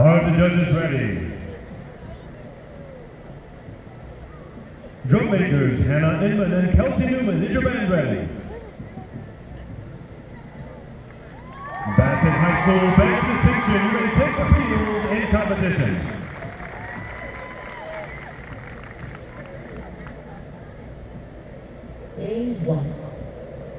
Are the judges ready? Drum majors Hannah Inman and Kelsey Newman, is your band ready? Bassett High School Band Distinction, you may take the field in competition. Day one.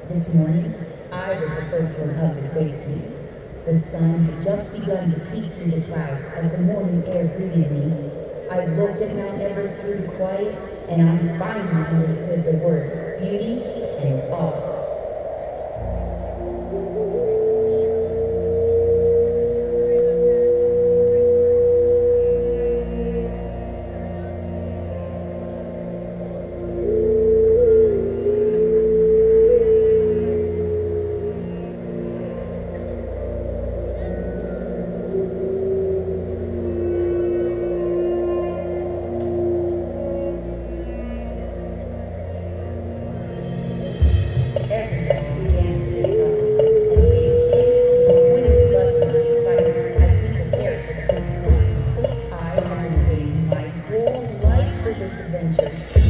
This morning, I was the first one up me. The sun had just begun to peek through the clouds as the morning air greeted me. I looked at Mount Everest through the quiet, and I finally understood the words beauty and awe. Adventure.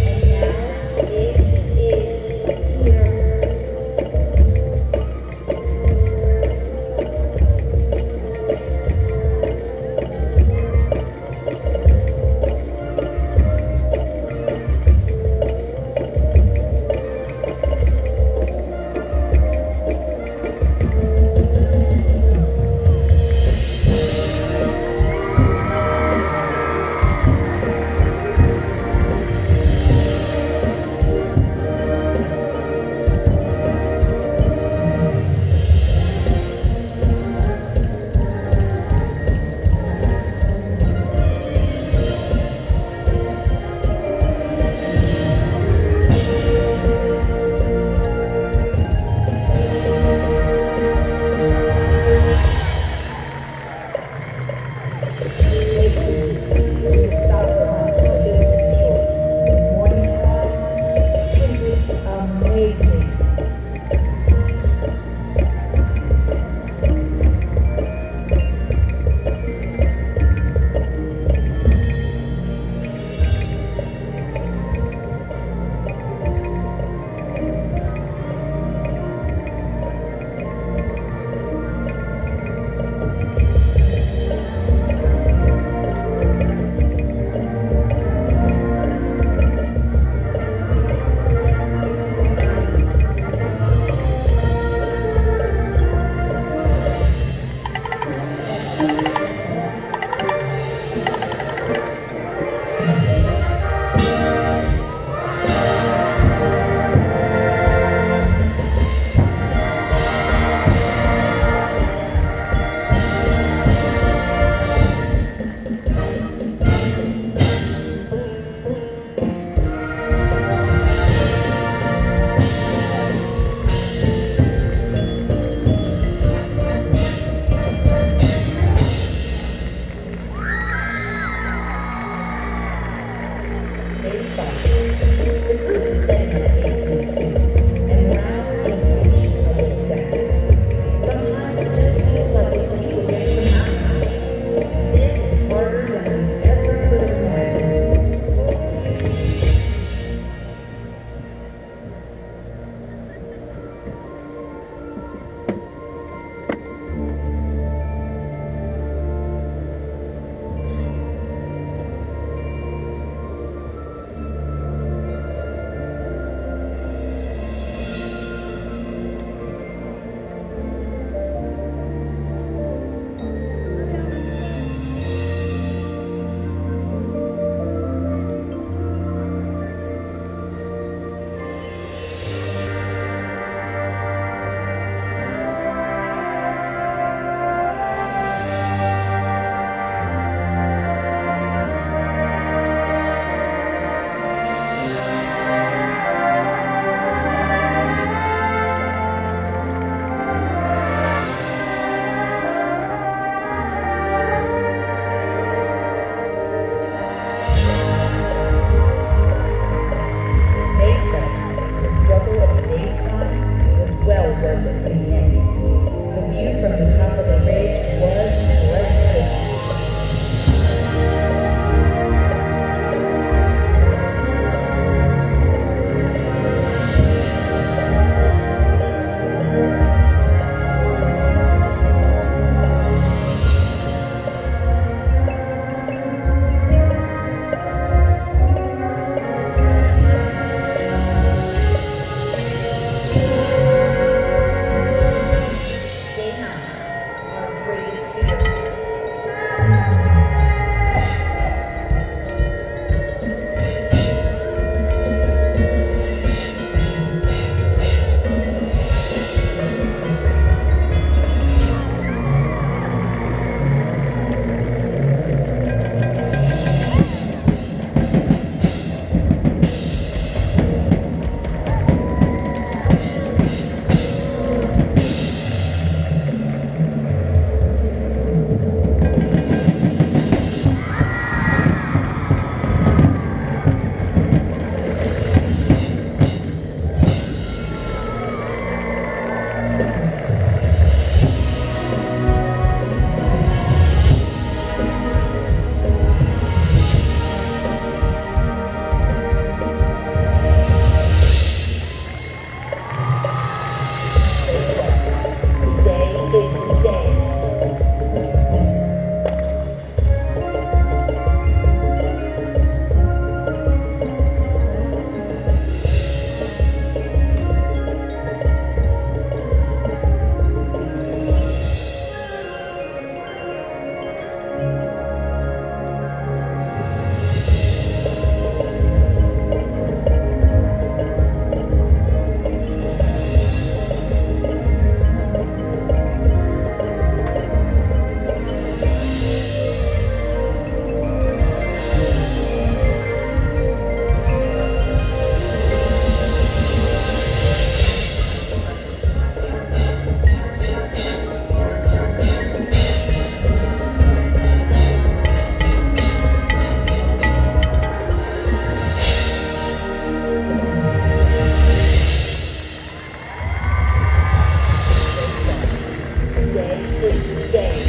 day, day.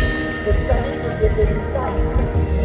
The sun is within sight.